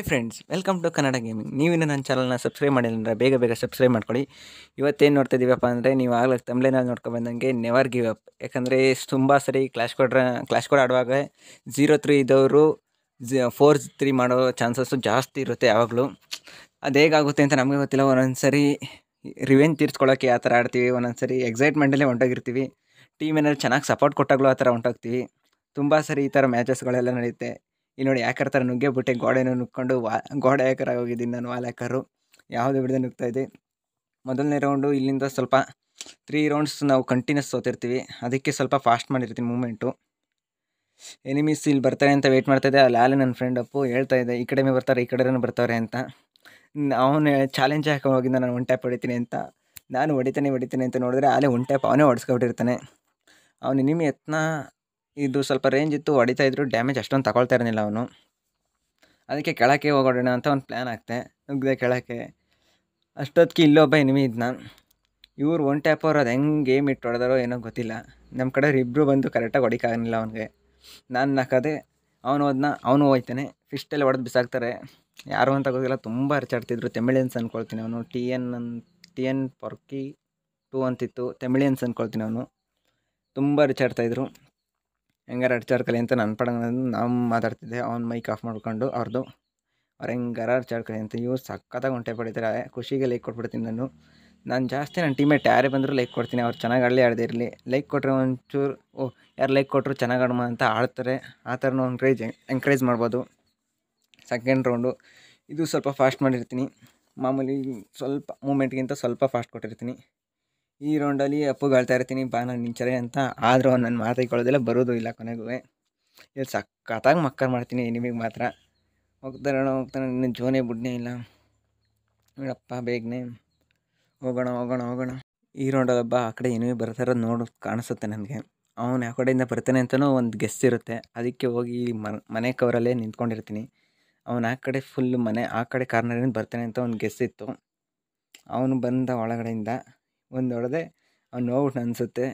Hi friends, welcome to Kannada gaming. ನೀವಿನ್ನು ನನ್ನ ಚಾನಲ್ನ ಸಬ್ಸ್ಕ್ರೈಬ್ ಮಾಡಿಲ್ಲ ಅಂದರೆ ಬೇಗ ಬೇಗ ಸಬ್ಸ್ಕ್ರೈಬ್ ಮಾಡ್ಕೊಳ್ಳಿ. ಇವತ್ತೇನು ನೋಡ್ತಾ ಇದ್ದೀವಪ್ಪ ಅಂದರೆ ನೀವು ಆಗಲೇ ತಮ್ಲೇನಲ್ಲಿ ನೋಡ್ಕೊ ಬಂದಂಗೆ ನೆವರ್ ಗಿವ್ ಅಪ್ ಯಾಕಂದರೆ ತುಂಬ ಸರಿ ಕ್ಲಾಶ್ ಕೋಡ್ರ ಕ್ಲಾಶ್ ಕೋಡ್ ಆಡುವಾಗ ಝೀರೋ ತ್ರೀ ಇದ್ದವರು ಫೋರ್ ತ್ರೀ ಮಾಡೋ ಚಾನ್ಸಸ್ಸು ಜಾಸ್ತಿ ಇರುತ್ತೆ ಯಾವಾಗಲೂ. ಅದು ಹೇಗಾಗುತ್ತೆ ಅಂತ ನಮಗೆ ಗೊತ್ತಿಲ್ಲ. ಒಂದೊಂದು ಸರಿ ರಿವೆಂಜ್ ತೀರ್ಸ್ಕೊಳ್ಳೋಕ್ಕೆ ಆ ಥರ ಆಡ್ತೀವಿ. ಒಂದೊಂದು ಸರಿ ಎಕ್ಸೈಟ್ಮೆಂಟಲ್ಲೇ ಹೊಂಟೋಗಿರ್ತೀವಿ. ಟೀಮ್ ಏನಾದ್ರು ಚೆನ್ನಾಗಿ ಸಪೋರ್ಟ್ ಕೊಟ್ಟಾಗಲೂ ಆ ಥರ ಹೊಂಟೋಗ್ತೀವಿ. ತುಂಬ ಸರಿ ಈ ಥರ ಮ್ಯಾಚಸ್ಗಳೆಲ್ಲ ನಡೆಯುತ್ತೆ ಇಲ್ಲಿ ನೋಡಿ ಯಾಕರ್ ಥರ ನುಗ್ಗೆ ಬಿಟ್ಟೆ ಗೋಡೆನೂ ನುಗ್ಕೊಂಡು ವಾ ಗೋಡೆ ಯಾಕರ ಹೋಗಿದ್ದೀನಿ ನಾನು ವಾಲ್ ಯಾಕರು ಯಾವುದು ಬಿಡದೆ ನುಗ್ತಾ ಇದ್ದೆ. ಮೊದಲನೇ ರೌಂಡು ಇಲ್ಲಿಂದ ಸ್ವಲ್ಪ ತ್ರೀ ರೌಂಡ್ಸ್ ನಾವು ಕಂಟಿನ್ಯೂಸ್ ಸೋತಿರ್ತೀವಿ. ಅದಕ್ಕೆ ಸ್ವಲ್ಪ ಫಾಸ್ಟ್ ಮಾಡಿರ್ತೀನಿ ಮೂಮೆಂಟು ಎನಿಮೀಸ್ ಇಲ್ಲಿ ಬರ್ತಾರೆ ಅಂತ ವೆಯ್ಟ್ ಮಾಡ್ತಾಯಿದ್ದೆ ಅಲ್ಲಿ ಆಲೆ ನನ್ನ ಫ್ರೆಂಡ್ ಅಪ್ಪು ಹೇಳ್ತಾ ಇದ್ದೆ ಈ ಕಡೆನೇ ಬರ್ತಾರೆ ಈ ಕಡೆನೂ ಬರ್ತಾರೆ ಅಂತ. ಅವನು ಚಾಲೆಂಜ್ ಹಾಕೋ ಹೋಗಿದ್ದ ನಾನು ಒನ್ ಟ್ಯಾಪ್ ಹೊಡಿತೀನಿ ಅಂತ. ನಾನು ಹೊಡಿತಾನೆ ಹೊಡಿತೀನಿ ಅಂತ ನೋಡಿದ್ರೆ ಆಲೆ ಒನ್ ಟ್ಯಾಪ್ ಅವನೇ ಹೊಡ್ಸ್ಕೊಬಿಟ್ಟಿರ್ತಾನೆ. ಅವನು ಎನಿಮಿ ಎತ್ನ ಇದು ಸ್ವಲ್ಪ ರೇಂಜ್ ಇತ್ತು, ಹೊಡಿತಾ ಇದ್ರು ಡ್ಯಾಮೇಜ್ ಅಷ್ಟೊಂದು ತಗೊಳ್ತಾ ಇರಲಿಲ್ಲ ಅವನು. ಅದಕ್ಕೆ ಕೆಳಕ್ಕೆ ಹೋಗೋಣ ಅಂತ ಒಂದು ಪ್ಲ್ಯಾನ್ ಆಗ್ತೆ ನುಗ್ಗದೆ ಕೆಳಕ್ಕೆ. ಅಷ್ಟೊತ್ತಿಗೆ ಇಲ್ಲೊಬ್ಬ ಎನಿಮಿ ಇದ್ನ. ಇವ್ರು ಒನ್ ಟ್ಯಾಪ್ ಅವ್ರು ಅದು ಹೆಂಗೆ ಗೇಮ್ ಇಟ್ಟು ಹೊಡೆದಾರೋ ಏನೋ ಗೊತ್ತಿಲ್ಲ. ನಮ್ಮ ಕಡೆ ಇಬ್ಬರು ಬಂದು ಕರೆಕ್ಟಾಗಿ ಹೊಡಿಕಾಗಲಿಲ್ಲ ಅವನಿಗೆ. ನಾನು ನಾಕದೆ, ಅವನು ಹೋದ್ನ, ಅವನು ಹೋಯ್ತಾನೆ. ಫಿಸ್ಟೆಲ್ಲ ಹೊಡೆದು ಬಿಸಾಕ್ತಾರೆ. ಯಾರು ಅಂತ ಗೊತ್ತಿಲ್ಲ, ತುಂಬ ಅರ್ಚಾಡ್ತಿದ್ರು. ತಮಿಳಿಯನ್ಸ್ ಅಂದ್ಕೊಳ್ತೀನಿ ಅವನು. ಟಿ ಎನ್ ಟಿ ಎನ್ ಪೊರ್ಕಿ ಟೂ ಅಂತಿತ್ತು. ತಮಿಳಿಯನ್ಸ್ ಅಂದ್ಕೊಳ್ತೀನಿ ಅವನು. ತುಂಬ ಅರ್ಚಾಡ್ತಾಯಿದ್ರು ಹೆಂಗಾರ ಅಡ್ಚಾಡ್ಕಲಿ ಅಂತ ನನ್ನ ಪಡಂಗ ನಾವು ಮಾತಾಡ್ತಿದ್ದೆ. ಅವ್ನು ಮೈಕ್ ಆಫ್ ಮಾಡ್ಕೊಂಡು ಅವ್ರದ್ದು ಅವ್ರು ಹೆಂಗಾರ ಅಡ್ಚಾಡ್ಕಲಿ ಅಂತ ಇವ್ರು ಸಕ್ಕತ್ತಾಗಿ ಹೊಂಟೆ ಪಡಿತಾರೆ. ಖುಷಿಗೆ ಲೈಕ್ ಕೊಟ್ಬಿಡ್ತೀನಿ ನಾನು. ನಾನು ಜಾಸ್ತಿ ನನ್ನ ಟೀಮೇಟ್ ಯಾರೇ ಬಂದರೂ ಲೈಕ್ ಕೊಡ್ತೀನಿ. ಅವ್ರು ಚೆನ್ನಾಗಿ ಆಡಲಿ ಆಡದೇ ಇರಲಿ. ಲೈಕ್ ಕೊಟ್ಟರೆ ಒಂಚೂರು, ಓ, ಯಾರು ಲೈಕ್ ಕೊಟ್ಟರು ಚೆನ್ನಾಗಿ ಅಂತ ಆಡ್ತಾರೆ. ಆ ಥರನೂ ಎಂಕ್ರೇಜ್ ಎನ್ಕರೇಜ್ ಮಾಡ್ಬೋದು. ಸೆಕೆಂಡ್ ರೌಂಡು ಇದು ಸ್ವಲ್ಪ ಫಾಸ್ಟ್ ಮಾಡಿರ್ತೀನಿ. ಮಾಮೂಲಿ ಸ್ವಲ್ಪ ಮೂಮೆಂಟ್ಗಿಂತ ಸ್ವಲ್ಪ ಫಾಸ್ಟ್ ಕೊಟ್ಟಿರ್ತೀನಿ. ಈ ರೌಂಡಲ್ಲಿ ಅಪ್ಪಗೆ ಹೇಳ್ತಾ ಇರ್ತೀನಿ, ಬಾ ನಾನು ನಿಂಚರೆ ಅಂತ. ಆದರೂ ನನ್ನ ಮಾತಾಡ್ಕೊಳ್ಳೋದಿಲ್ಲ ಬರೋದು ಇಲ್ಲ ಕೊನೆಗೂ. ಇಲ್ಲಿ ಸಖತ್ತಾಗಿ ಮಕ್ಕರ್ ಮಾಡ್ತೀನಿ, ನಿಮಗೆ ಮಾತ್ರ. ಹೋಗ್ತಾರೆ ಅಣ್ಣ ಹೋಗ್ತಾನೆ ನಿನ್ನ ಜೋನೇ ಬಿಡ್ನೇ ಇಲ್ಲ. ನೋಡಪ್ಪ ಬೇಗನೆ. ಹೋಗೋಣ ಹೋಗೋಣ ಹೋಗೋಣ. ಈ ರೌಂಡಲ್ಲೊಬ್ಬ ಆ ಕಡೆ ಏನೇ ಬರ್ತಾರೋ ನೋಡು, ಕಾಣಿಸುತ್ತೆ ನನಗೆ. ಅವನು ಯಾವ ಕಡೆಯಿಂದ ಬರ್ತಾನೆ ಅಂತಲೂ ಒಂದು ಗೆಸ್ ಇರುತ್ತೆ. ಅದಕ್ಕೆ ಹೋಗಿ ಮನೆ ಕವರಲ್ಲೇ ನಿಂತ್ಕೊಂಡಿರ್ತೀನಿ. ಅವನು ಆ ಕಡೆ ಫುಲ್ ಮನೆ, ಆ ಕಡೆ ಕಾರ್ನರಿಂದ ಬರ್ತಾನೆ ಅಂತ ಒಂದು ಗೆಸ್ ಇತ್ತು. ಅವನು ಬಂದ ಒಳಗಡೆಯಿಂದ ಒಂದು ಹೊಡೆದೆ ಅವ್ನು ನೋವುಟ್ಟು ಅನಿಸುತ್ತೆ.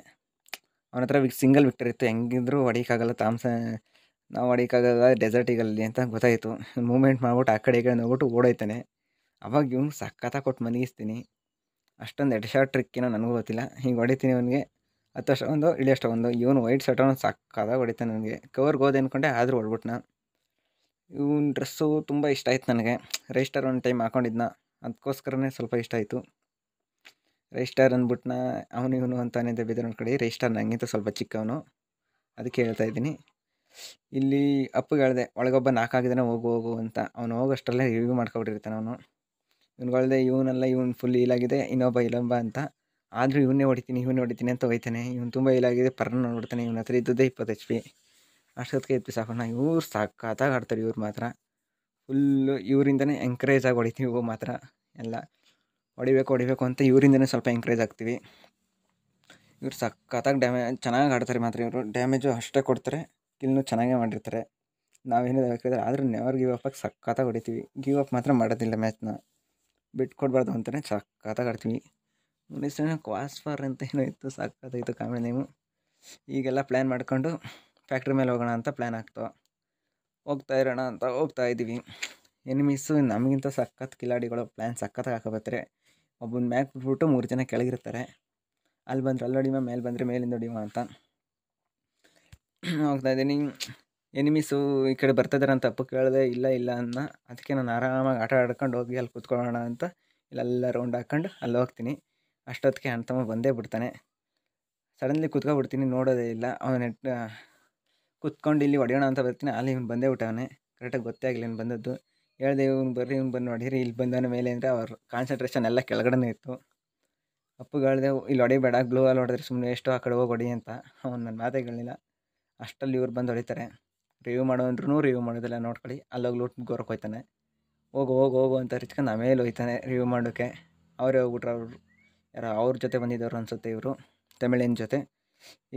ಅವನ ಹತ್ರ ವಿಕ್ ಸಿಂಗಲ್ ವಿಕ್ಟರ್ ಇತ್ತು. ಹೆಂಗಿದ್ರು ಹೊಡಿಯೋಕ್ಕಾಗಲ್ಲ ತಾಮ್ಸ. ನಾವು ಹೊಡಿಯೋಕ್ಕಾಗಲ್ಲ ಡೆಸರ್ಟ್ ಈಗಲ್ಲಿ ಅಂತ ಗೊತ್ತಾಯಿತು. ಮೂಮೆಂಟ್ ಮಾಡ್ಬಿಟ್ಟು ಆ ಕಡೆ ಈ ಕಡೆ ನೋಡ್ಬಿಟ್ಟು ಓಡೋಯ್ತಾನೆ. ಅವಾಗ ಇವ್ನು ಸಖತ್ತಾಗಿ ಕೊಟ್ಟು ಮಲಗಿಸ್ತೀನಿ. ಅಷ್ಟೊಂದು ಎಡ್ ಶಾರ್ಟ್ ಟ್ರಿಕ್ಕೇನೋ ನನಗೂ ಗೊತ್ತಿಲ್ಲ. ಹಿಂಗೆ ಹೊಡಿತೀನಿ ಅವನಿಗೆ. ಹತ್ತು ವರ್ಷ ಒಂದು ಇಳಿಯಷ್ಟ ಒಂದು. ಇವನು ವೈಟ್ ಶರ್ಟ್ ಅವನು ಸಕ್ಕತ್ತಾಗಿ ಹೊಡಿತಾನೆ ನನಗೆ ಕವರ್ಗೆ ಹೋದೆ ಅಂದ್ಕೊಂಡೆ ಆದರೂ ಹೊಡ್ಬಿಟ್ನ. ಇವನ ಡ್ರೆಸ್ಸು ತುಂಬ ಇಷ್ಟ ಆಯ್ತು ನನಗೆ. ರೈಸ್ಟರ್ ಒಂದು ಟೈಮ್ ಹಾಕೊಂಡಿದ್ನ. ಅದಕ್ಕೋಸ್ಕರನೇ ಸ್ವಲ್ಪ ಇಷ್ಟ ಆಯಿತು. ರೈಸ್ಟಾರ್ ಅಂದ್ಬಿಟ್ನ ಅವನು ಇವನು ಅಂತಾನೆ ಬೇರೆ ಅಂದ್ಕೊಳ್ಳಿ ರೈಸ್ಟಾರ್ ನನಗಿಂತ ಸ್ವಲ್ಪ ಚಿಕ್ಕವನು. ಅದಕ್ಕೆ ಹೇಳ್ತಾ ಇದ್ದೀನಿ. ಇಲ್ಲಿ ಅಪ್ಪಗೆ ಹೇಳಿದೆ, ಒಳಗೊಬ್ಬ ನಾಲ್ಕಾಗಿದ್ದಾನೆ ಹೋಗು ಹೋಗು ಅಂತ. ಅವನು ಹೋಗೋಷ್ಟರಲ್ಲೇ ರಿವ್ಯೂ ಮಾಡ್ಕೊಬಿಟ್ಟಿರ್ತಾನೆ ಅವನು. ಇವ್ನುಗಳ್ದೆ ಇವನೆಲ್ಲ, ಇವನು ಫುಲ್ ಇಲಾಗಿದೆ ಇನ್ನೊಬ್ಬ ಇಲ್ಲೊಬ್ಬ ಅಂತ. ಆದರೂ ಇವನ್ನೇ ಹೊಡಿತೀನಿ ಇವನ್ನೇ ಹೊಡಿತೀನಿ ಅಂತ ಹೋಯ್ತಾನೆ. ಇವನು ತುಂಬ ಇಲಾಗಿದೆ ಪರ್ನ ನೋಡ್ಬಿಡ್ತಾನೆ ಇವನ ಹತ್ರ ಇದ್ದದ್ದೇ ಇಪ್ಪತ್ತು ಎಚ್ ಪಿ ಅಷ್ಟೊತ್ತಿಗೆ ಎತ್ತು ಸಾಕೋಣ ಇವ್ರು ಸಕ್ಕತ್ತಾಗಿ ಆಡ್ತಾರೆ ಇವ್ರು ಮಾತ್ರ. ಫುಲ್ಲು ಇವರಿಂದನೇ ಎಂಕರೇಜ್ ಆಗಿ ಹೊಡಿತೀವಿ ಮಾತ್ರ, ಎಲ್ಲ. ಹೊಡಿಬೇಕು ಹೊಡಿಬೇಕು ಅಂತ ಇವರಿಂದನೇ ಸ್ವಲ್ಪ ಎಂಕರೇಜ್ ಆಗ್ತೀವಿ. ಇವರು ಸಖತ್ತಾಗಿ ಡ್ಯಾಮೇಜ್ ಚೆನ್ನಾಗಿ ಆಡ್ತಾರೆ ಮಾತ್ರ ಇವರು. ಡ್ಯಾಮೇಜು ಅಷ್ಟೇ ಕೊಡ್ತಾರೆ ಕಿಲ್ನು ಚೆನ್ನಾಗೇ ಮಾಡಿರ್ತಾರೆ. ನಾವೇನು ಬೇಕಾದ್ರೆ ಆದರೂ ನೆವರ್ ಗಿವ್ ಅಪ್ಪಾಗಿ ಸಖತ್ತಾಗಿ ಹೊಡಿತೀವಿ. ಗಿವ್ ಅಪ್ ಮಾತ್ರ ಮಾಡೋದಿಲ್ಲ ಮ್ಯಾಚ್ನ ಬಿಟ್ಕೊಡ್ಬಾರ್ದು ಅಂತಲೇ ಸಖತ್ತಾಗಿ ಆಡ್ತೀವಿ. ಕ್ವಾಸ್ ಫಾರ್ ಅಂತ ಏನೋ ಇತ್ತು ಸಖತ್ತಾಗಿತ್ತು ಕಾಮಿಡಿ ನೇಮು ಈಗೆಲ್ಲ ಪ್ಲ್ಯಾನ್ ಮಾಡ್ಕೊಂಡು ಫ್ಯಾಕ್ಟ್ರಿ ಮೇಲೆ ಹೋಗೋಣ ಅಂತ ಪ್ಲ್ಯಾನ್ ಆಗ್ತೋ, ಹೋಗ್ತಾ ಇರೋಣ ಅಂತ ಹೋಗ್ತಾ ಇದ್ದೀವಿ ಎನಿಮೀಸು ನಮಗಿಂತ ಸಖತ್ ಕಿಲಾಡಿಗಳು ಪ್ಲ್ಯಾನ್ ಸಖತ್ತಾಗಿ ಹಾಕೋಬರ್ತಾರೆ ಒಬ್ಬನ ಮ್ಯಾಕ್ ಬಿಟ್ಬಿಟ್ಟು ಮೂರು ಜನ ಕೆಳಗಿರ್ತಾರೆ. ಅಲ್ಲಿ ಬಂದರೆ ಅಲ್ಲಿ ಹೊಡಿಮ, ಮೇಲೆ ಬಂದರೆ ಮೇಲಿಂದ ಹೊಡಿಮ ಅಂತ. ಹೋಗ್ತಾ ಇದ್ದೀನಿ. ಎನಿಮೀಸು ಈ ಕಡೆ ಬರ್ತಿದ್ದಾರೆ ಅಂತ ಅಪ್ಪ ಕೇಳಿದೆ ಇಲ್ಲ ಇಲ್ಲ ಅನ್ನ. ಅದಕ್ಕೆ ನಾನು ಆರಾಮಾಗಿ ಆಟ ಆಡ್ಕೊಂಡು ಹೋಗಿ ಅಲ್ಲಿ ಕೂತ್ಕೊಳ್ಳೋಣ ಅಂತ ಇಲ್ಲೆಲ್ಲ ರೌಂಡ್ ಹಾಕ್ಕೊಂಡು ಅಲ್ಲಿ ಹೋಗ್ತೀನಿ. ಅಷ್ಟೊತ್ತಿಗೆ ಅಣ್ಣ ಬಂದೇ ಬಿಡ್ತಾನೆ. ಸಡನ್ಲಿ ಕೂತ್ಕೊಬಿಡ್ತೀನಿ, ನೋಡೋದೇ ಇಲ್ಲ. ಅವನ ಕೂತ್ಕೊಂಡು ಇಲ್ಲಿ ಹೊಡೆಯೋಣ ಅಂತ ಬರ್ತೀನಿ. ಅಲ್ಲಿ ಇವ್ನು ಬಂದೇ ಬಿಟ್ಟವನೇ. ಕರೆಕ್ಟಾಗಿ ಗೊತ್ತೇ ಆಗಲಿಲ್ಲ ಬಂದದ್ದು. ಹೇಳಿದೆ, ಇವ್ನು ಬರ್ರಿ, ಇವ್ನು ಬಂದು ನೋಡಿರಿ ಇಲ್ಲಿ ಬಂದವನ ಮೇಲೆ, ಅಂದರೆ ಅವ್ರ ಕಾನ್ಸಂಟ್ರೇಷನ್ ಎಲ್ಲ ಕೆಳಗಡೆನೇ ಇತ್ತು. ಅಪ್ಪಗೆ ಹೇಳಿದೆ ಇಲ್ಲಿ ಹೊಡಿಬೇಡ ಗ್ಲೋ ಅಲ್ಲಿ ಹೊಡೆದ್ರೆ ಸುಮ್ಮನೆ ಎಷ್ಟು ಆ ಕಡೆ ಹೋಗಿ ಅಂತ. ಅವ್ನು ನನ್ನ ಮಾತೇ ಕೇಳಲಿಲ್ಲ. ಅಷ್ಟಲ್ಲಿ ಇವ್ರು ಬಂದು ಹೊಡಿತಾರೆ. ರಿವ್ಯೂ ಮಾಡೋಂದ್ರೂ ರಿವ್ಯೂ ಮಾಡೋದಿಲ್ಲ, ನೋಡ್ಕೊಳ್ಳಿ. ಅಲ್ಲೋಗಿ ಲೂಟ್ ಗೋರಕ್ಕೆ ಹೋಯ್ತಾನೆ. ಹೋಗು ಹೋಗು ಹೋಗು ಅಂತ ರಿಚ್ಕೊಂಡು ಆಮೇಲೆ ಹೋಯ್ತಾನೆ ರಿವ್ಯೂ ಮಾಡೋಕ್ಕೆ ಅವರೇ ಹೋಗ್ಬಿಟ್ರು ಅವರು. ಯಾರೋ ಅವ್ರ ಜೊತೆ ಬಂದಿದ್ದವ್ರು ಅನಿಸುತ್ತೆ ಇವರು, ತಮಿಳಿನ ಜೊತೆ.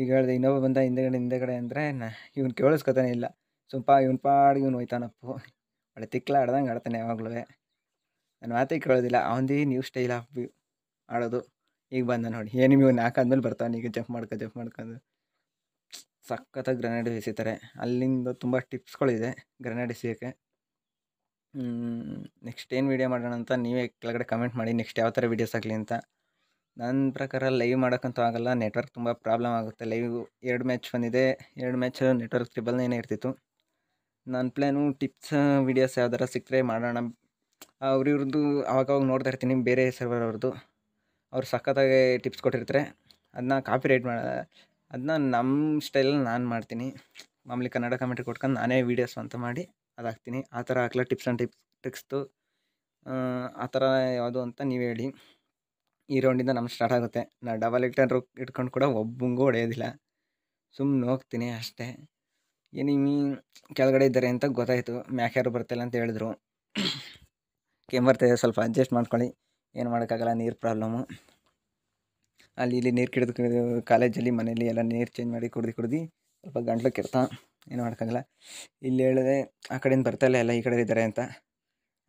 ಈಗ ಹೇಳಿದೆ, ಇನ್ನೊಬ್ಬ ಬಂದ ಹಿಂದೆಗಡೆ ಹಿಂದೆಗಡೆ ಅಂದರೆ ನಾ, ಇವ್ನು ಕೇಳಿಸ್ಕೊತಾನೆ ಇಲ್ಲ. ಸುಮ್ಮ ಇವ್ನು ಪಾಡಿಗೆ ಇವ್ನು ಹೋಯ್ತಾನಪ್ಪು. ಒಳ್ಳೆ ತಿಕ್ಲ ಆಡ್ದಂಗೆ ಆಡ್ತಾನೆ ಯಾವಾಗಲೂ. ನನ್ನ ಮಾತೇ ಕೇಳೋದಿಲ್ಲ, ಅವನದೇ ನ್ಯೂ ಸ್ಟೈಲ್ ಆಫ್ ಆಡೋದು. ಈಗ ಬಂದ ನೋಡಿ, ಏನು ನೀವು ನಾಲ್ಕಾದ್ಮೇಲೆ ಬರ್ತಾನೆ ಈಗ ಜಂಪ್ ಮಾಡ್ಕೊ, ಜಂಪ್ ಮಾಡ್ಕೊಂಡು ಸಖತ್ತಾಗಿ ಗ್ರೆನೇಡ್ ಎಸಿತಾರೆ. ಅಲ್ಲಿಂದ ತುಂಬ ಟಿಪ್ಸ್ಗಳಿದೆ ಗ್ರೆನೇಡ್ ಎಸಿಯೋಕ್ಕೆ. ನೆಕ್ಸ್ಟ್ ಏನು ವೀಡಿಯೋ ಮಾಡೋಣ ಅಂತ ನೀವೇ ಕೆಳಗಡೆ ಕಮೆಂಟ್ ಮಾಡಿ ನೆಕ್ಸ್ಟ್ ಯಾವ ಥರ ವೀಡಿಯೋಸ್ ಆಗಲಿ ಅಂತ. ನನ್ನ ಪ್ರಕಾರ ಲೈವ್ ಮಾಡೋಕ್ಕಂತೂ ಆಗಲ್ಲ ನೆಟ್ವರ್ಕ್ ತುಂಬ ಪ್ರಾಬ್ಲಮ್ ಆಗುತ್ತೆ. ಲೈವ್ ಎರಡು ಮ್ಯಾಚ್ ಬಂದಿದೆ. ಎರಡು ಮ್ಯಾಚ್ ನೆಟ್ವರ್ಕ್ ತ್ರಿಬಲ್ ನೈನೇ ಇರ್ತಿತ್ತು. ನನ್ನ ಪ್ಲ್ಯಾನು ಟಿಪ್ಸ್, ವೀಡಿಯೋಸ್ ಯಾವ್ದಾರ ಸಿಕ್ಕರೆ ಮಾಡೋಣ. ಅವ್ರಿವ್ರದ್ದು ಅವಾಗವಾಗ ನೋಡ್ತಾ ಇರ್ತೀನಿ, ಬೇರೆ ಸರ್ವರ್ ಅವ್ರದ್ದು. ಅವ್ರು ಸಖತ್ತಾಗಿ ಟಿಪ್ಸ್ ಕೊಟ್ಟಿರ್ತಾರೆ. ಅದನ್ನ ಕಾಪಿ ರೈಟ್ ಮಾಡ ಅದನ್ನ ನಮ್ಮ ಸ್ಟೈಲಲ್ಲಿ ನಾನು ಮಾಡ್ತೀನಿ. ಮಾಮೂಲಿ ಕನ್ನಡ ಕಮೆಂಟ್ರಿ ಕೊಟ್ಕೊಂಡು ನಾನೇ ವೀಡಿಯೋಸ್ ಅಂತ ಮಾಡಿ ಅದು ಹಾಕ್ತೀನಿ. ಆ ಥರ ಹಾಕ್ಲ ಟಿಪ್ಸ್ ಆ್ಯಂಡ್ ಟಿಪ್ಸ್ ಟ್ರಿಕ್ಸ್ದು ಆ ಥರ ಯಾವುದು ಅಂತ ನೀವು ಹೇಳಿ. ಈ ರೌಂಡಿಂದ ನಮ್ಗೆ ಸ್ಟಾರ್ಟ್ ಆಗುತ್ತೆ. ನಾನು ಡಬಲ್ ಇಟ್ಟು ಇಟ್ಕೊಂಡು ಕೂಡ ಒಬ್ಬಂಗೂ ಹೊಡೆಯೋದಿಲ್ಲ. ಸುಮ್ಮನೆ ಹೋಗ್ತೀನಿ ಅಷ್ಟೇ. ಎನಿಮಿ ಕೆಳಗಡೆ ಇದ್ದಾರೆ ಅಂತ ಗೊತ್ತಾಯಿತು. ಮ್ಯಾಕ್ ಯಾರು ಬರ್ತಿಲ್ಲ ಅಂತ ಹೇಳಿದ್ರು. ಕೆಮ್ಮು ಬರ್ತಾಯಿದೆ ಸ್ವಲ್ಪ ಅಡ್ಜಸ್ಟ್ ಮಾಡ್ಕೊಳ್ಳಿ. ಏನು ಮಾಡೋಕ್ಕಾಗಲ್ಲ, ನೀರು ಪ್ರಾಬ್ಲಮ್ಮು ಅಲ್ಲಿ ಇಲ್ಲಿ ನೀರು ಕಿಡಿದು ಕಿಡಿದು ಕಾಲೇಜಲ್ಲಿ ಮನೇಲಿ ಎಲ್ಲ ನೀರು ಚೇಂಜ್ ಮಾಡಿ ಕುಡ್ದು ಕುಡ್ದು ಸ್ವಲ್ಪ ಗಂಟ್ಲು ಕೆರ್ತ ಏನು ಮಾಡೋಕ್ಕಾಗಲ್ಲ. ಇಲ್ಲಿ ಹೇಳಿದೆ ಆ ಕಡೆಯಿಂದ ಬರ್ತಾಯಿಲ್ಲ ಎಲ್ಲ ಈ ಕಡೆ ಇದ್ದಾರೆ ಅಂತ.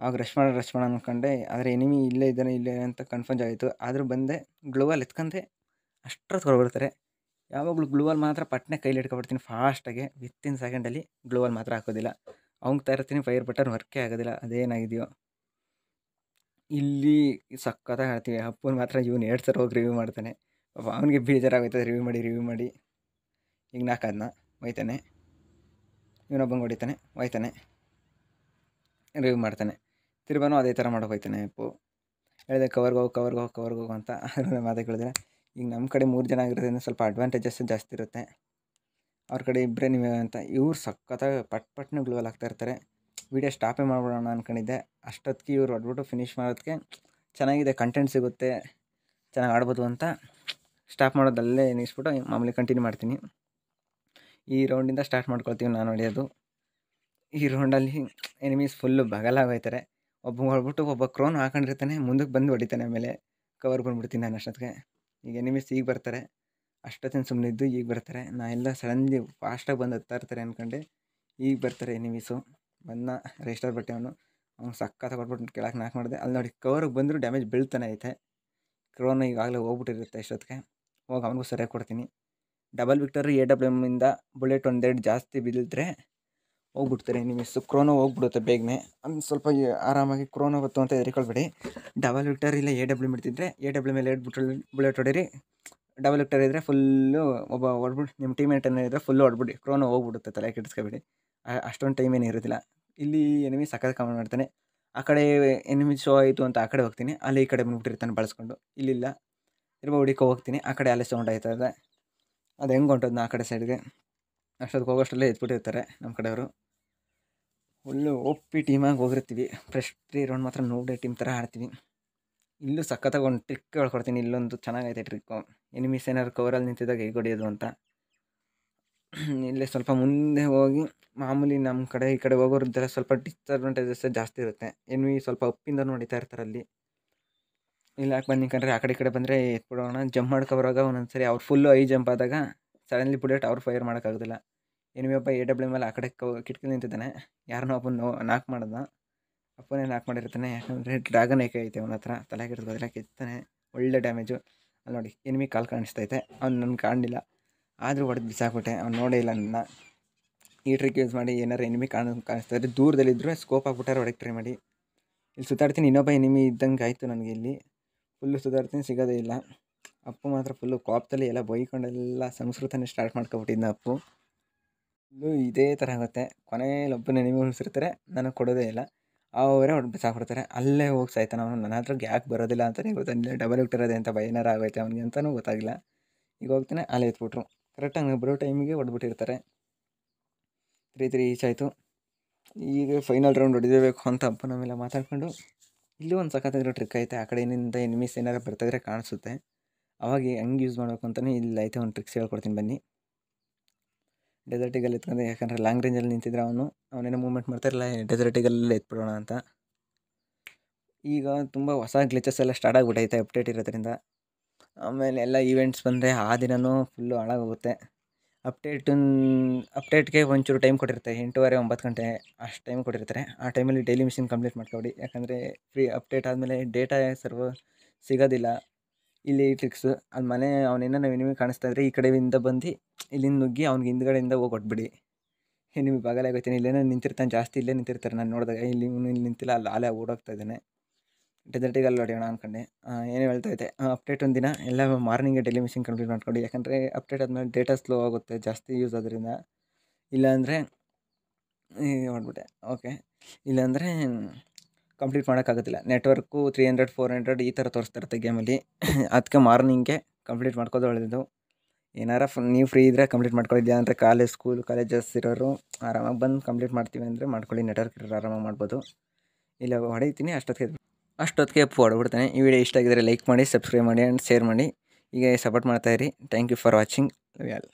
ಆವಾಗ ರಶ್ ಮಾಡೋಣ ರಶ್ ಮಾಡೋಣ ಅಂದ್ಕೊಂಡೆ ಆದರೆ ಎನಿಮಿ ಇಲ್ಲೇ ಇದ್ದಾನೆ ಇಲ್ಲೇ ಅಂತ ಕನ್ಫರ್ಮ್ ಆಯಿತು. ಆದರೂ ಬಂದೆ ಗ್ಲೋವಲ್ಲಿ ಎತ್ಕೊಂಡೆ. ಅಷ್ಟರ ಹೊರಬಿಡ್ತಾರೆ ಯಾವಾಗಲೂ ಗ್ಲೂವಲ್ ಮಾತ್ರ ಪಟ್ನೆ ಕೈಲಿ ಇಟ್ಕೊಬಿಡ್ತೀನಿ ಫಾಸ್ಟಾಗಿ ವಿತ್ತಿನ್ ಸೆಕೆಂಡಲ್ಲಿ ಗ್ಲೂವಲ್ ಮಾತ್ರ ಹಾಕೋದಿಲ್ಲ. ಅವ್ನ್ಗ್ತಾ ಇರ್ತೀನಿ ಫೈರ್ ಬಟನ್ ವರ್ಕೇ ಆಗೋದಿಲ್ಲ, ಅದೇನಾಗಿದೆಯೋ. ಇಲ್ಲಿ ಸಕ್ಕತ್ತಾಗಿ ಹೇಳ್ತೀವಿ ಅಪ್ಪನ ಮಾತ್ರ ಇವನು ಎರಡು ಸಲ ಹೋಗಿ ರಿವ್ಯೂ ಮಾಡ್ತಾನೆ. ಅವನಿಗೆ ಬೇಜಾರಾಗೋಯ್ತದೆ ರಿವ್ಯೂ ಮಾಡಿ ರಿವ್ಯೂ ಮಾಡಿ. ಈಗ ನಾಲ್ಕು ಅದನ್ನ ಹೋಯ್ತಾನೆ. ಇವನೊಬ್ಬಂಗೆ ಹೊಡಿತಾನೆ ಒಯ್ತಾನೆ ರಿವ್ಯೂ ಮಾಡ್ತಾನೆ. ತಿರ್ಗಾನು ಅದೇ ಥರ ಮಾಡೋಕೆ ಹೋಗ್ತಾನೆ ಅಪ್ಪು ಹೇಳಿದೆ ಕವರ್ಗೋಗು ಕವರ್ಗೆ ಹೋಗು ಕವರ್ಗೆ ಹೋಗು ಅಂತ. ಕೇಳಿದ್ರೆ ಈಗ ನಮ್ಮ ಕಡೆ ಮೂರು ಜನ ಆಗಿರೋದ್ರಿಂದ ಸ್ವಲ್ಪ ಅಡ್ವಾಂಟೇಜಸ್ ಜಾಸ್ತಿ ಇರುತ್ತೆ. ಅವ್ರ ಕಡೆ ಇಬ್ಬರೇ ನೀವೇ ಅಂತ. ಇವ್ರು ಸಖತ್ತಾಗಿ ಪಟ್ ಪಟ್ನೆ ಗ್ಲೋಲ್ ಆಗ್ತಾ ಇರ್ತಾರೆ. ವೀಡಿಯೋ ಸ್ಟಾಪೇ ಮಾಡ್ಬಿಡೋಣ ಅಂದ್ಕೊಂಡಿದ್ದೆ ಅಷ್ಟೊತ್ತಿಗೆ ಇವ್ರು ಹೊಡ್ಬಿಟ್ಟು ಫಿನಿಷ್ ಮಾಡೋದಕ್ಕೆ ಚೆನ್ನಾಗಿದೆ ಕಂಟೆಂಟ್ ಸಿಗುತ್ತೆ, ಚೆನ್ನಾಗಿ ಆಡ್ಬೋದು ಅಂತ ಸ್ಟಾಪ್ ಮಾಡೋದಲ್ಲೇ ನಿಲ್ಲಿಸ್ಬಿಟ್ಟು ಮಾಮೂಲಿ ಕಂಟಿನ್ಯೂ ಮಾಡ್ತೀನಿ. ಈ ರೌಂಡಿಂದ ಸ್ಟಾರ್ಟ್ ಮಾಡ್ಕೊಳ್ತೀವಿ ನಾನು ಹೊಡೆಯೋದು. ಈ ರೌಂಡಲ್ಲಿ ಎನಿಮೀಸ್ ಫುಲ್ಲು ಬಗಲಾಗೋಯ್ತಾರೆ. ಒಬ್ಬ ಹೊಡ್ಬಿಟ್ಟು ಒಬ್ಬ ಕ್ರೋನ್ ಹಾಕೊಂಡಿರ್ತಾನೆ ಮುಂದಕ್ಕೆ ಬಂದು ಹೊಡಿತಾನೆ ಆಮೇಲೆ. ಕವರ್ ಬಂದ್ಬಿಡ್ತೀನಿ ನಾನು ಅಷ್ಟೊತ್ತಿಗೆ. ಈಗ ಎನಿಮೀಸ್ ಈಗ ಬರ್ತಾರೆ. ಅಷ್ಟೊತ್ತಿನ ಸುಮ್ಮನೆ ಇದ್ದು ಈಗ ಬರ್ತಾರೆ. ನಾ ಎಲ್ಲ ಸಡನ್ಲಿ ಫಾಸ್ಟಾಗಿ ಬಂದು ಹತ್ತಾ ಇರ್ತಾರೆ ಅಂದ್ಕೊಂಡೆ ಈಗ ಬರ್ತಾರೆ ಎನಿಮೀಸು ಬಂದ ರೆಜಿಸ್ಟರ್ ಬಟ್ಟೆ ಅವನು. ಅವ್ನು ಸಕ್ಕ ಕೊಟ್ಬಿಟ್ಟು ಕೆಳಕ್ಕೆ ನಾಲ್ಕು ಮಾಡಿದೆ. ಅಲ್ಲಿ ನೋಡಿ ಕವರ್ಗೆ ಬಂದರೂ ಡ್ಯಾಮೇಜ್ ಬೀಳ್ತಾನೆ ಐತೆ. ಕ್ರೋನ ಈಗಾಗಲೇ ಹೋಗ್ಬಿಟ್ಟಿರುತ್ತೆ ಇಷ್ಟೊತ್ತಿಗೆ. ಹೋಗಿ ಅವನಿಗೂ ಸರಿಯಾಗಿ ಕೊಡ್ತೀನಿ. ಡಬಲ್ ವಿಕ್ಟರ್ ಎ ಡಬ್ಲ್ಯೂ ಎಮ್ಮಿಂದ ಬುಲೆಟ್ ಒಂದೆರಡು ಜಾಸ್ತಿ ಬಿದ್ದಿದ್ರೆ ಹೋಗ್ಬಿಡ್ತಾರೆ ಎನಿಮೀಸು ಕ್ರೋನೋ ಹೋಗ್ಬಿಡುತ್ತೆ ಬೇಗನೆ. ಒಂದು ಸ್ವಲ್ಪ ಆರಾಮಾಗಿ ಕ್ರೋನೋ ಬತ್ತು ಅಂತ ಹೆದರಿಕೊಳ್ಬೇಡಿ ಡಬಲ್ ವಿಕ್ಟರ್ ಇಲ್ಲ ಎ ಡಬ್ಲ್ಯೂ ಬಿಡ್ತಿದ್ರೆ ಎ ಡಬ್ಲ್ಯೂ ಮೇಲೆ ಎರಡು ಬಿಟ್ಟು ಬುಲೆಟ್ ಹೊಡೀರಿ. ಡಬಲ್ ವಿಕ್ಟರ್ ಇದ್ದರೆ ಫುಲ್ಲು ಒಬ್ಬ ಹೊಡ್ಬಿಟ್ಟು ನಿಮ್ಮ ಟೀಮೇಟ್ ಏನೇ ಇದ್ದರೆ ಫುಲ್ಲು ಹೊಡ್ಬಿಡಿ. ಕ್ರೋನೋ ಹೋಗ್ಬಿಡುತ್ತೆ ತಲೆ ಕೆಡಿಸ್ಕೊಬೇಡಿ. ಅಷ್ಟೊಂದು ಟೈಮ್ ಏನು ಇರೋದಿಲ್ಲ. ಇಲ್ಲಿ ಎನಿಮಿ ಸಖತ್ ಕಮಾಂಡ್ ಮಾಡ್ತಾನೆ. ಆ ಕಡೆ ಎನಿಮಿ ಶೋ ಆಯಿತು ಅಂತ ಆ ಕಡೆ ಹೋಗ್ತೀನಿ. ಅಲ್ಲಿ ಈ ಕಡೆ ಬಂದ್ಬಿಟ್ಟಿರ್ತಾನೆ ಬಳಸ್ಕೊಂಡು. ಇಲ್ಲಿಲ್ಲ. ಇರುವ ಹುಡುಕೋ ಹೋಗ್ತೀನಿ. ಆ ಕಡೆ ಅಲ್ಲೇ ಸೌಂಡ್ ಆಯ್ತದೆ ಅದು ಹೆಂಗೆ ಹೊಂಟೋದ್ನ ಆ ಕಡೆ ಸೈಡ್ಗೆ ಅಷ್ಟೊತ್ತಿಗೆ ಹೋಗೋಷ್ಟರಲ್ಲೇ ಎತ್ಬಿಟ್ಟಿರ್ತಾರೆ ನಮ್ಮ ಕಡೆಯವರು. ಫುಲ್ಲು ಒಪ್ಪಿ ಟೀಮಾಗಿ ಹೋಗಿರ್ತೀವಿ. ಫ್ರೆಶ್ ತ್ರೀ ರೌಂಡ್ ಮಾತ್ರ ನೋಡೇ ಟೀಮ್ ಥರ ಆಡ್ತೀವಿ. ಇಲ್ಲೂ ಸಖತ್ತಾಗಿ ಒಂದು ಟ್ರಿಕ್ ಹೇಳ್ಕೊಡ್ತೀನಿ. ಇಲ್ಲೊಂದು ಚೆನ್ನಾಗೈತೆ ಟ್ರಿಕ್ಕು ಎನಿಮಿಸ್ ಏನಾದ್ರು ಕವರಲ್ಲಿ ನಿಂತಿದ್ದಾಗ ಹೇಗೆ ಹೊಡೆಯೋದು ಅಂತ. ಇಲ್ಲೇ ಸ್ವಲ್ಪ ಮುಂದೆ ಹೋಗಿ ಮಾಮೂಲಿ ನಮ್ಮ ಕಡೆ ಈ ಕಡೆ ಹೋಗೋರಿದ್ದೆಲ್ಲ ಸ್ವಲ್ಪ ಡಿಸ್ಅಡ್ವಾಂಟೇಜಸ್ ಜಾಸ್ತಿ ಇರುತ್ತೆ. ಎನ್ವಿ ಸ್ವಲ್ಪ ಅಪ್ಪಿಂದ ನೋಡಿತಾ ಇರ್ತಾರೆ ಅಲ್ಲಿ. ಇಲ್ಲಿ, ಯಾಕೆ ಬಂದು ಕಂಡ್ರೆ ಆ ಕಡೆ ಕಡೆ ಬಂದರೆ ಎತ್ಬಿಡೋಣ. ಜಂಪ್ ಮಾಡ್ಕೊಬರುವಾಗ ಒಂದೊಂದು ಸರಿ ಅವ್ರು ಫುಲ್ಲು ಐ ಜಂಪ್ ಆದಾಗ ಸಡನ್ಲಿ ಬುಲೆಟ್ ಅವ್ರು ಫೈರ್ ಮಾಡೋಕ್ಕಾಗೋದಿಲ್ಲ ಎನಿಮಿ ಒಬ್ಬ ಎ ಡಬ್ಲ್ಯೂ ಮೇಲೆ ಆ ಕಡೆ ಕಿಟಕಿ ನಿಂತಿದ್ದಾನೆ. ಯಾರನ್ನೋ ಒಬ್ಬ ನೋ ನಾಕ್ ಮಾಡ್ದ. ಅಪ್ಪನೇ ನಾಕ್ ಮಾಡಿರ್ತಾನೆ. ಯಾಕಂದರೆ ಡ್ರ್ಯಾಗನ್ ಏಕೆ ಐತೆ ಅವನ ಹತ್ರ. ತಲೆ ಕೆಡಿಸ್ಬೋದಿಲ್ಲ ಕೆತ್ತಾನೆ ಒಳ್ಳೆ ಡ್ಯಾಮೇಜು ಅಲ್ಲಿ ನೋಡಿ ಎನಿಮಿ ಕಾಲು ಕಾಣಿಸ್ತೈತೆ ಅವ್ನು ನನ್ಗೆ ಕಾಣಲಿಲ್ಲ. ಆದರೂ ಹೊಡೆದು ಬಿಸಾಕ್ಬಿಟ್ಟೆ. ಅವ್ನು ನೋಡೇ ಇಲ್ಲ ನನ್ನ. ಈ ಟ್ರಿಕ್ ಯೂಸ್ ಮಾಡಿ ಏನಾರು ಎನಿಮಿ ಕಾಣ, ಕಾಣಿಸ್ತಾ ಇದ್ದರೆ ದೂರದಲ್ಲಿದ್ದರೂ ಸ್ಕೋಪ್ ಹಾಕ್ಬಿಟ್ಟಾರೆ ಹೊಡೆಗೆ ಟ್ರೈ ಮಾಡಿ. ಇಲ್ಲಿ ಸುತ್ತಾಡ್ತೀನಿ. ಇನ್ನೊಬ್ಬ ಎನಿಮಿ ಇದ್ದಂಗೆ ಆಯಿತು ನನಗೆ ಇಲ್ಲಿ. ಫುಲ್ಲು ಸುತ್ತಾಡ್ತೀನಿ. ಸಿಗೋದೇ ಇಲ್ಲ. ಅಪ್ಪು ಮಾತ್ರ ಫುಲ್ಲು ಕೋಪದಲ್ಲಿ ಎಲ್ಲ ಬೈಕೊಂಡೆಲ್ಲ ಸಂಸ್ಕೃತನೇ ಸ್ಟಾರ್ಟ್ ಮಾಡ್ಕೊಬಿಟ್ಟಿದ್ದ ಅಪ್ಪು. ಇಲ್ಲೂ ಇದೇ ಥರ ಆಗುತ್ತೆ. ಕೊನೆಯಲ್ಲಿ ಒಬ್ಬ ಎನಿಮಿ ಉಳಿಸಿರ್ತಾರೆ ನನಗೆ ಕೊಡೋದೇ ಇಲ್ಲ. ಅವರೇ ಹೊಡೆದು ಬಿಸಾಕ್ಬಿಡ್ತಾರೆ ಅಲ್ಲೇ ಹೋಗಿ ಸಾಯ್ತಾನೆ ಅವನು. ನನ್ನ ಹತ್ರಕ್ಕೆ ಯಾಕೆ ಬರೋದಿಲ್ಲ ಅಂತಲೇ ಗೊತ್ತಾಗಿಲ್ಲ ಡಬಲ್ ಇಟ್ಟಿರೋದೆ ಅಂತ ಭಯ ಏನಾರು ಆಗೈತೆ ಅವನಿಗೆ ಅಂತಲೂ ಗೊತ್ತಾಗಿಲ್ಲ. ಈಗ ಹೋಗ್ತಾನೆ, ಅಲ್ಲಿ ಎತ್ಬಿಟ್ರು. ಕರೆಕ್ಟಾಗಿ ನಾವು ಬರೋ ಟೈಮಿಗೆ ಹೊಡ್ಬಿಟ್ಟಿರ್ತಾರೆ ತ್ರೀ ತ್ರೀ ಈಚ್ ಆಯಿತು. ಈಗ ಫೈನಲ್ ರೌಂಡ್ ಹೊಡಿದೇಬೇಕು ಅಂತ ಅಪ್ಪನ ಮೇಲೆ ಮಾತಾಡ್ಕೊಂಡು, ಇಲ್ಲೂ ಒಂದು ಸಖತ್ತಿರೋ ಟ್ರಿಕ್ ಐತೆ. ಆ ಕಡೆಯಿಂದ ಎನಿಮಿಸ್ ಏನಾರು ಬರ್ತಾಯಿದ್ರೆ ಕಾಣಿಸುತ್ತೆ. ಅವಾಗ ಹೆಂಗೆ ಯೂಸ್ ಮಾಡಬೇಕು ಅಂತಲೇ ಇಲ್ಲಿ ಐತೆ ಒಂದು ಟ್ರಿಕ್ಸ್ ಹೇಳ್ಕೊಡ್ತೀನಿ ಬನ್ನಿ. ಡೆಸರ್ಟಿಗಲ್ಲಿ ಎತ್ಕೊಂಡು ಯಾಕಂದರೆ ಲಾಂಗ್ ರೇಂಜಲ್ಲಿ ನಿಂತಿದ್ರೆ ಅವನು, ಅವನೇನೋ ಮೂವ್ಮೆಂಟ್ ಮಾಡ್ತಾಯಿರಲ್ಲ ಡೆಸರ್ಟಿಗಲ್ಲೇ ಎತ್ಬಿಡೋಣ ಅಂತ. ಈಗ ತುಂಬ ಹೊಸ ಗ್ಲಿಚಸ್ ಎಲ್ಲ ಸ್ಟಾರ್ಟ್ ಆಗಿಬಿಟ್ಟೈತೆ ಅಪ್ಡೇಟ್ ಇರೋದ್ರಿಂದ. ಆಮೇಲೆ ಎಲ್ಲ ಈವೆಂಟ್ಸ್ ಬಂದರೆ ಆ ದಿನವೂ ಫುಲ್ಲು ಹಾಳಾಗೋಗುತ್ತೆ. ಅಪ್ಡೇಟ್ ಅಪ್ಡೇಟ್ಗೆ ಒಂಚೂರು ಟೈಮ್ ಕೊಟ್ಟಿರ್ತಾರೆ ಎಂಟೂವರೆ, ಒಂಬತ್ತು ಗಂಟೆ ಅಷ್ಟು ಟೈಮ್ ಕೊಟ್ಟಿರ್ತಾರೆ. ಆ ಟೈಮಲ್ಲಿ ಡೈಲಿ ಮಿಷಿನ್ ಕಂಪ್ಲೀಟ್ ಮಾಡ್ಕೊಬಿಡಿ. ಯಾಕಂದರೆ ಫ್ರೀ ಅಪ್ಡೇಟ್ ಆದಮೇಲೆ ಡೇಟಾ ಸರ್ವರ್ ಸಿಗೋದಿಲ್ಲ. ಇಲ್ಲಿ ಟ್ರಿಕ್ಸು ಅಲ್ಲಿ ಮನೆ ಅವನೇನೋ ಎನಿಮಿ ಕಾಣಿಸ್ತಾ ಇದ್ರೆ ಈ ಕಡೆಯಿಂದ ಬಂದು ಇಲ್ಲಿಂದ ನುಗ್ಗಿ ಅವ್ನಿಗೆ ಹಿಂದ್ಗಡೆಯಿಂದ ಹೋಗಿ ಕೊಟ್ಬಿಡಿ. ಎನಿಮಿ ಬಾಗಲೇ ಹೋಗ್ತೀನಿ ಇಲ್ಲೇನೋ ನಿಂತಿರ್ತಾನೆ, ಜಾಸ್ತಿ ಇಲ್ಲೇ ನಿಂತಿರ್ತಾರೆ. ನಾನು ನೋಡಿದಾಗ ಇಲ್ಲಿ ಇವನು ಇಲ್ಲಿ ನಿಂತಿಲ್ಲ, ಅಲ್ಲಿ ಆಲೇ ಓಡೋಗ್ತಾ ಇದ್ದಾನೆ. ಡೆಸರ್ಟಿಗೆ ಅಲ್ಲಿ ಹೊಡೆಯೋಣ ಅಂದ್ಕೊಂಡೆ ಏನು ಹೇಳ್ತಾ ಇದ್ದೆ ಅಪ್ಡೇಟ್ ಒಂದಿನ, ಎಲ್ಲ ಮಾರ್ನಿಂಗ್ ಡೆಲಿ ಮಿಷಿನ್ ಕಂಪ್ಲೀಟ್ ಮಾಡ್ಕೊಂಡು ಯಾಕಂದರೆ ಅಪ್ಡೇಟ್ ಆದಮೇಲೆ ಡೇಟಾ ಸ್ಲೋ ಆಗುತ್ತೆ, ಜಾಸ್ತಿ ಯೂಸ್ ಆದ್ರಿಂದ. ಇಲ್ಲಾಂದರೆ ಹೊಡ್ಬಿಟ್ಟೆ ಓಕೆ ಇಲ್ಲಾಂದರೆ ಕಂಪ್ಲೀಟ್ ಮಾಡೋಕ್ಕಾಗೋದಿಲ್ಲ. Network three hundred four hundred ಈ ಥರ ತೋರಿಸ್ತಾ ಇರುತ್ತೆ ಗೇಮಲ್ಲಿ ಅದಕ್ಕೆ ಮಾರ್ನಿಂಗೆ ಕಂಪ್ಲೀಟ್ ಮಾಡ್ಕೋದು ಒಳ್ಳೆಯದು ಏನಾರ ಫ್ ನೀವು ಫ್ರೀ ಇದ್ದರೆ ಕಂಪ್ಲೀಟ್ ಮಾಡ್ಕೊಳ್ಳಿ ಅಂದರೆ ಕಾಲೇಜ್ ಸ್ಕೂಲ್ ಕಾಲೇಜಸ್ ಇರೋರು ಆರಾಮಾಗಿ ಬಂದು ಕಂಪ್ಲೀಟ್ ಮಾಡ್ತೀವಿ ಅಂದರೆ ಮಾಡ್ಕೊಳ್ಳಿ ನೆಟ್ವರ್ಕ್ ಇರೋರು ಆರಾಮಾಗಿ ಮಾಡ್ಬೋದು. ಇಲ್ಲ, ಹೊಡಿತೀನಿ, ಅಷ್ಟೊತ್ತಿಗೆ ಅಷ್ಟೊತ್ತಿಗೆ ಅಪ್ಪು ಹೊಡ್ಬಿಡ್ತಾನೆ. ಈ ವಿಡಿಯೋ ಇಷ್ಟ ಆಗಿದ್ರೆ ಲೈಕ್ ಮಾಡಿ ಸಬ್ಸ್ಕ್ರೈಬ್ ಮಾಡಿ ಆ್ಯಂಡ್ ಶೇರ್ ಮಾಡಿ. ಹೀಗೆ support ಮಾಡ್ತಾಯಿರಿ thank you for watching all